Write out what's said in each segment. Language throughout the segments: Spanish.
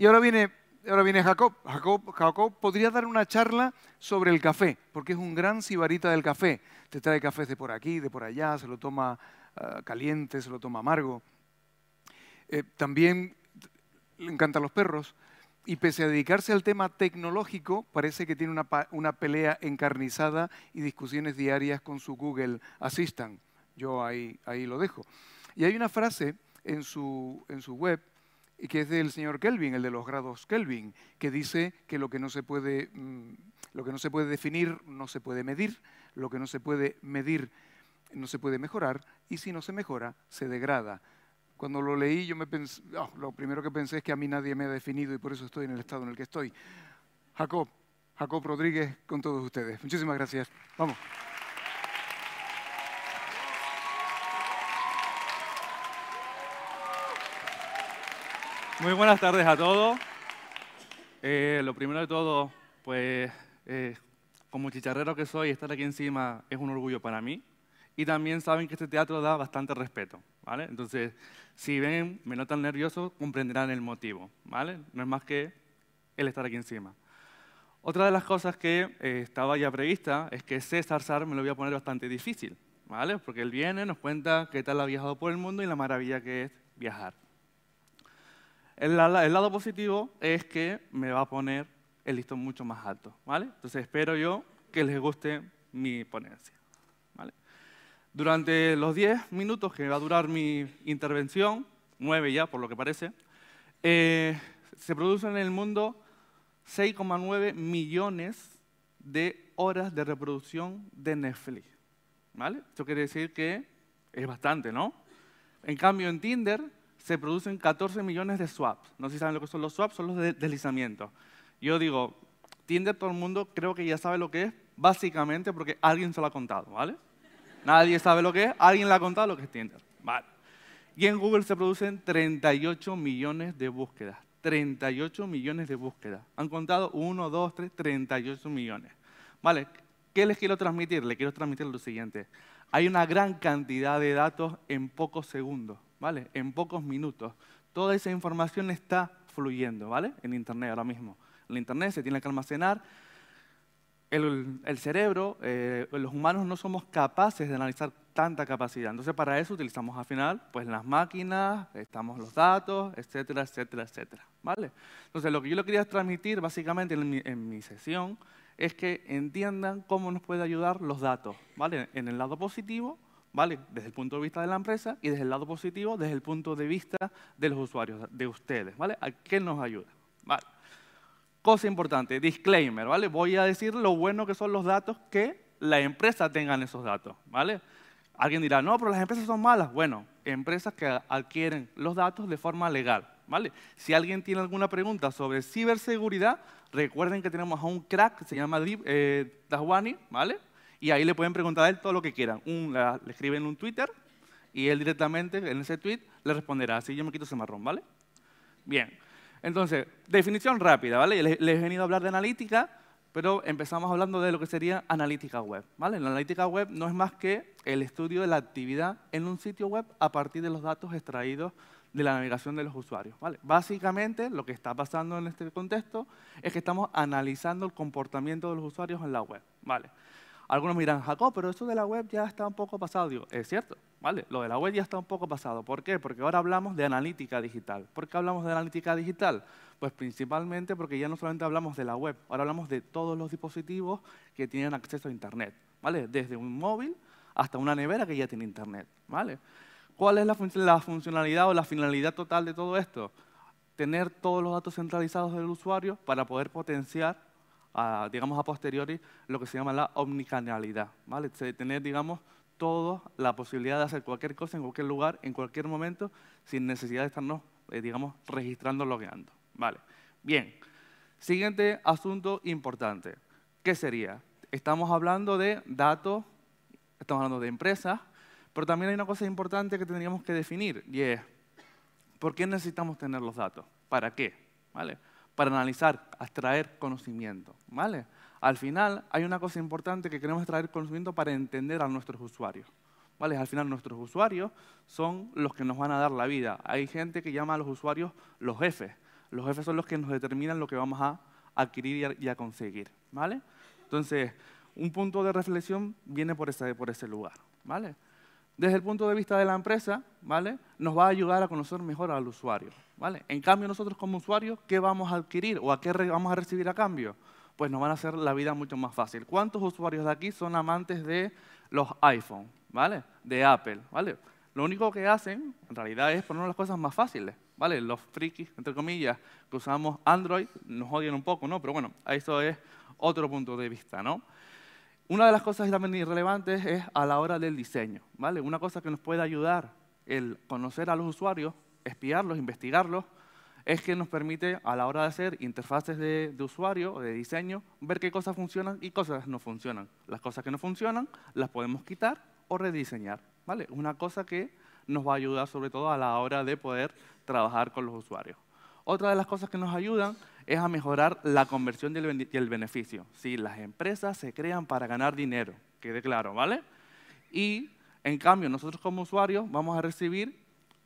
Y ahora viene, ahora viene Jacob. Jacob. Jacob podría dar una charla sobre el café, porque es un gran sibarita del café. Te trae cafés de por aquí, de por allá, se lo toma ah, caliente, se lo toma amargo. Eh, también le encantan los perros. Y pese a dedicarse al tema tecnológico, parece que tiene una, una pelea encarnizada y discusiones diarias con su Google Assistant. Yo ahí, ahí lo dejo. Y hay una frase en su, en su web que es del señor Kelvin, el de los grados Kelvin, que dice que lo que no se puede, mm, lo que no se puede definir no se puede medir, lo que no se puede medir no se puede mejorar y si no se mejora se degrada. Cuando lo leí, yo me pensé, oh, lo primero que pensé es que a mí nadie me ha definido y por eso estoy en el estado en el que estoy. Jacob, Jacob Rodríguez con todos ustedes. Muchísimas gracias. Vamos. Muy buenas tardes a todos. Eh, lo primero de todo, pues eh, como chicharrero que soy, estar aquí encima es un orgullo para mí. Y también saben que este teatro da bastante respeto, ¿vale? Entonces, si ven, me notan nervioso, comprenderán el motivo, ¿vale? No es más que el estar aquí encima. Otra de las cosas que eh, estaba ya prevista es que César Sar me lo voy a poner bastante difícil, ¿vale? Porque él viene, nos cuenta qué tal ha viajado por el mundo y la maravilla que es viajar. El, lado positivo es que me va a poner el listón mucho más alto, ¿vale? Entonces espero yo que les guste mi ponencia, ¿vale? Durante los 10 minutos que va a durar mi intervención, 9 ya por lo que parece, eh, se producen en el mundo 6,9 millones de horas de reproducción de Netflix, ¿vale? Esto quiere decir que es bastante, ¿no? En cambio, en Tinder se producen 14 millones de swaps. No sé si saben lo que son los swaps, son los de deslizamientos. Yo digo, Tinder todo el mundo creo que ya sabe lo que es, básicamente porque alguien se lo ha contado, ¿vale? Nadie sabe lo que es, alguien le ha contado lo que es Tinder, ¿vale? Y en Google se producen 38 millones de búsquedas. 38 millones de búsquedas. Han contado 1, 2, 3, 38 millones. ¿Vale? ¿Qué les quiero transmitir? Les quiero transmitir lo siguiente. Hay una gran cantidad de datos en pocos segundos. ¿Vale? En pocos minutos. Toda esa información está fluyendo, ¿vale? En Internet ahora mismo. En Internet se tiene que almacenar. El, cerebro, eh, los humanos no somos capaces de analizar tanta capacidad. Entonces, para eso utilizamos al final pues, las máquinas, estamos los datos, etcétera, etcétera, etcétera. ¿vale? Entonces, lo que yo le quería transmitir básicamente en mi, en mi sesión es que entiendan cómo nos puede ayudar los datos, ¿vale? En el lado positivo ¿vale? Desde el punto de vista de la empresa y desde el lado positivo, desde el punto de vista de los usuarios, de ustedes, ¿vale? ¿A qué nos ayuda? Vale. Cosa importante, disclaimer, ¿vale? Voy a decir lo bueno que son los datos que la empresa tengan esos datos, ¿vale? Alguien dirá, no, pero las empresas son malas. Bueno, empresas que adquieren los datos de forma legal, ¿vale? Si alguien tiene alguna pregunta sobre ciberseguridad, recuerden que tenemos a un crack que se llama eh, Dahwani, ¿vale? Y ahí le pueden preguntar a él todo lo que quieran. Un, le escriben un Twitter y él directamente en ese tweet le responderá, así yo me quito ese marrón, ¿vale? Bien, entonces, definición rápida, ¿vale? Les, he venido a hablar de analítica, pero empezamos hablando de lo que sería analítica web, ¿vale? La analítica web no es más que el estudio de la actividad en un sitio web a partir de los datos extraídos de la navegación de los usuarios. ¿vale? Básicamente, lo que está pasando en este contexto es que estamos analizando el comportamiento de los usuarios en la web. ¿vale? Algunos miran, Jacob, pero eso de la web ya está un poco pasado. Digo, es cierto, ¿vale? Lo de la web ya está un poco pasado. ¿Por qué? Porque ahora hablamos de analítica digital. ¿Por qué hablamos de analítica digital? Pues principalmente porque ya no solamente hablamos de la web, ahora hablamos de todos los dispositivos que tienen acceso a Internet, ¿vale? Desde un móvil hasta una nevera que ya tiene Internet, ¿vale? ¿Cuál es la, la funcionalidad o la finalidad total de todo esto? Tener todos los datos centralizados del usuario para poder potenciar digamos, a posteriori lo que se llama la omnicanalidad, ¿vale? tener, digamos, toda la posibilidad de hacer cualquier cosa en cualquier lugar, en cualquier momento, sin necesidad de estarnos, eh, digamos, registrando, logueando, ¿vale? Bien, siguiente asunto importante. ¿Qué sería? Estamos hablando de datos, estamos hablando de empresas, pero también hay una cosa importante que tendríamos que definir, y es, ¿por qué necesitamos tener los datos? ¿Para qué? ¿Vale? Para analizar, extraer conocimiento. ¿vale? Al final hay una cosa importante que queremos extraer conocimiento para entender a nuestros usuarios. ¿vale? Al final nuestros usuarios son los que nos van a dar la vida. Hay gente que llama a los usuarios los jefes. Los jefes son los que nos determinan lo que vamos a adquirir y a, conseguir, ¿vale? Entonces, un punto de reflexión viene por ese, por ese lugar, ¿vale? Desde el punto de vista de la empresa, ¿vale? Nos va a ayudar a conocer mejor al usuario, ¿vale? En cambio, nosotros como usuarios, ¿qué vamos a adquirir o a qué vamos a recibir a cambio? Pues nos van a hacer la vida mucho más fácil. ¿Cuántos usuarios de aquí son amantes de los iPhone, ¿vale? De Apple, ¿vale? Lo único que hacen, en realidad, es poner las cosas más fáciles, ¿vale? Los frikis, entre comillas, que usamos Android, nos odian un poco, ¿no? Pero bueno, eso es otro punto de vista, ¿no? Una de las cosas también irrelevantes es a la hora del diseño, ¿vale? Una cosa que nos puede ayudar el conocer a los usuarios, espiarlos, investigarlos, es que nos permite a la hora de hacer interfaces de, de, usuario o de diseño, ver qué cosas funcionan y cosas no funcionan. Las cosas que no funcionan las podemos quitar o rediseñar. ¿vale? Una cosa que nos va a ayudar sobre todo a la hora de poder trabajar con los usuarios. Otra de las cosas que nos ayudan es a mejorar la conversión y el beneficio. Si las empresas se crean para ganar dinero, quede claro, ¿vale? Y en cambio, nosotros como usuarios vamos a recibir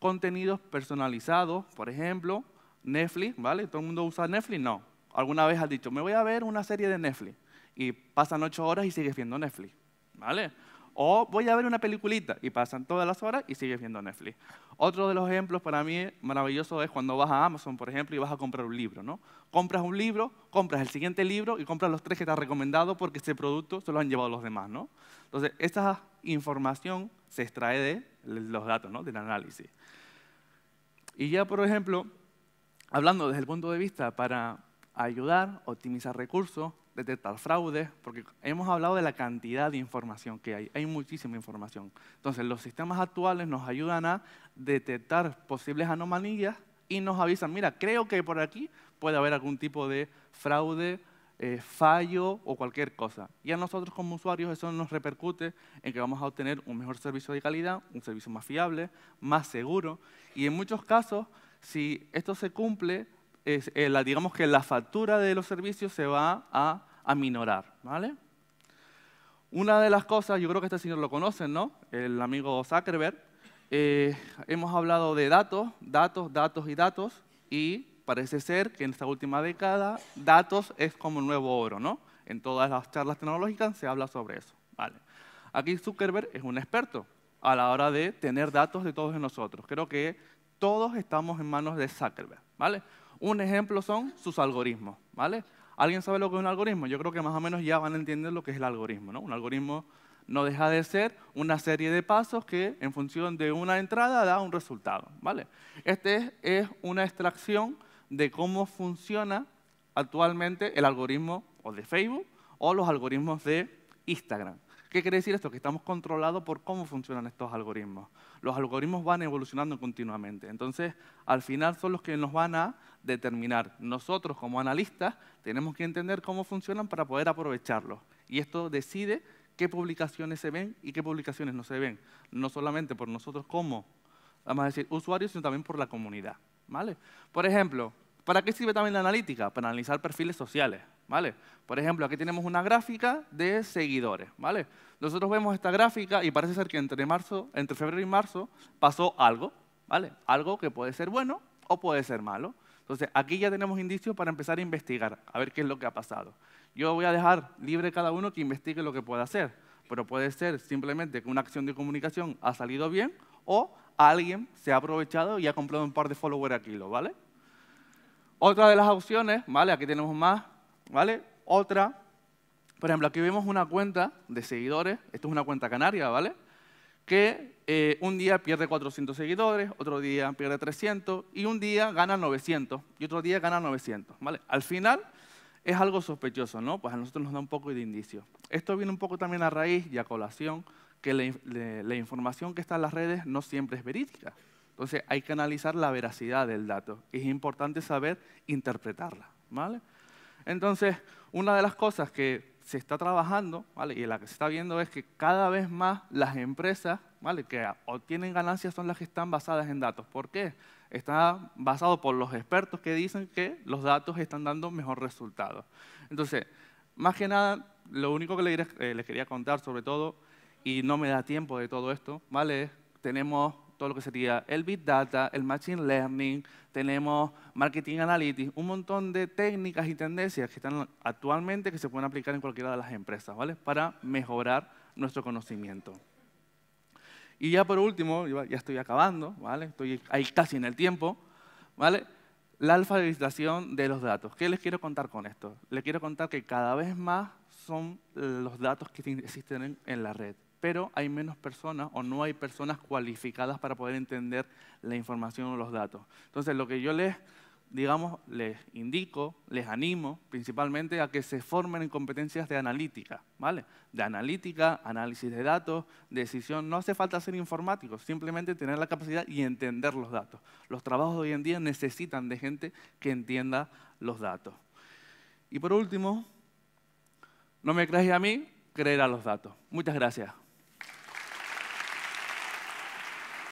contenidos personalizados, por ejemplo, Netflix, ¿vale? ¿Todo el mundo usa Netflix? No. Alguna vez has dicho, me voy a ver una serie de Netflix y pasan ocho horas y sigues viendo Netflix, ¿vale? O voy a ver una peliculita y pasan todas las horas y sigues viendo Netflix. Otro de los ejemplos para mí maravilloso es cuando vas a Amazon, por ejemplo, y vas a comprar un libro. ¿no? Compras un libro, compras el siguiente libro y compras los tres que te ha recomendado porque ese producto se lo han llevado los demás. ¿no? Entonces, esta información se extrae de los datos, ¿no? del análisis. Y ya, por ejemplo, hablando desde el punto de vista para ayudar, optimizar recursos, detectar fraudes, porque hemos hablado de la cantidad de información que hay. Hay muchísima información. Entonces, los sistemas actuales nos ayudan a detectar posibles anomalías y nos avisan, mira, creo que por aquí puede haber algún tipo de fraude, eh, fallo o cualquier cosa. Y a nosotros como usuarios eso nos repercute en que vamos a obtener un mejor servicio de calidad, un servicio más fiable, más seguro. Y en muchos casos, si esto se cumple, eh, la, digamos que la factura de los servicios se va a aminorar, ¿vale? Una de las cosas, yo creo que este señor lo conocen, ¿no? El amigo Zuckerberg. Eh, hemos hablado de datos, datos, datos y datos, y parece ser que en esta última década datos es como nuevo oro, ¿no? En todas las charlas tecnológicas se habla sobre eso, ¿vale? Aquí Zuckerberg es un experto a la hora de tener datos de todos nosotros. Creo que todos estamos en manos de Zuckerberg, ¿vale? Un ejemplo son sus algoritmos, ¿vale? ¿Alguien sabe lo que es un algoritmo? Yo creo que más o menos ya van a entender lo que es el algoritmo, ¿no? Un algoritmo no deja de ser una serie de pasos que en función de una entrada da un resultado, ¿vale? Este es, una extracción de cómo funciona actualmente el algoritmo o de Facebook o los algoritmos de Instagram. ¿Qué quiere decir esto? Que estamos controlados por cómo funcionan estos algoritmos. Los algoritmos van evolucionando continuamente. Entonces, al final son los que nos van a determinar. Nosotros, como analistas, tenemos que entender cómo funcionan para poder aprovecharlos. Y esto decide qué publicaciones se ven y qué publicaciones no se ven. No solamente por nosotros como, vamos a decir, usuarios, sino también por la comunidad. ¿vale? Por ejemplo, ¿para qué sirve también la analítica? Para analizar perfiles sociales. ¿vale? Por ejemplo, aquí tenemos una gráfica de seguidores, ¿vale? Nosotros vemos esta gráfica y parece ser que entre, marzo, entre febrero y marzo pasó algo, ¿vale? Algo que puede ser bueno o puede ser malo. Entonces, aquí ya tenemos indicios para empezar a investigar, a ver qué es lo que ha pasado. Yo voy a dejar libre cada uno que investigue lo que pueda hacer, pero puede ser simplemente que una acción de comunicación ha salido bien o alguien se ha aprovechado y ha comprado un par de followers aquí, ¿vale? Otra de las opciones, ¿vale? Aquí tenemos más, ¿vale? Otra, por ejemplo, aquí vemos una cuenta de seguidores, esto es una cuenta canaria, ¿vale? Que eh, un día pierde 400 seguidores, otro día pierde 300 y un día gana 900 y otro día gana 900, ¿vale? Al final es algo sospechoso, ¿no? Pues a nosotros nos da un poco de indicio. Esto viene un poco también a raíz y a colación que la información que está en las redes no siempre es verídica. Entonces hay que analizar la veracidad del dato. Es importante saber interpretarla, ¿vale? Entonces, una de las cosas que se está trabajando ¿vale? y la que se está viendo es que cada vez más las empresas ¿vale? que obtienen ganancias son las que están basadas en datos. ¿Por qué? Está basado por los expertos que dicen que los datos están dando mejor resultado. Entonces, más que nada, lo único que les, eh, les quería contar sobre todo, y no me da tiempo de todo esto, ¿vale? tenemos todo lo que sería el Big Data, el Machine Learning, tenemos Marketing Analytics, un montón de técnicas y tendencias que están actualmente que se pueden aplicar en cualquiera de las empresas, ¿vale? Para mejorar nuestro conocimiento. Y ya por último, ya estoy acabando, ¿vale? Estoy ahí casi en el tiempo, ¿vale? La alfabetización de los datos. ¿Qué les quiero contar con esto? Les quiero contar que cada vez más son los datos que existen en, la red, pero hay menos personas o no hay personas cualificadas para poder entender la información o los datos. Entonces, lo que yo les, digamos, les indico, les animo principalmente a que se formen en competencias de analítica, ¿vale? De analítica, análisis de datos, decisión. No hace falta ser informáticos, simplemente tener la capacidad y entender los datos. Los trabajos de hoy en día necesitan de gente que entienda los datos. Y por último, no me creáis a mí, creer a los datos. Muchas gracias.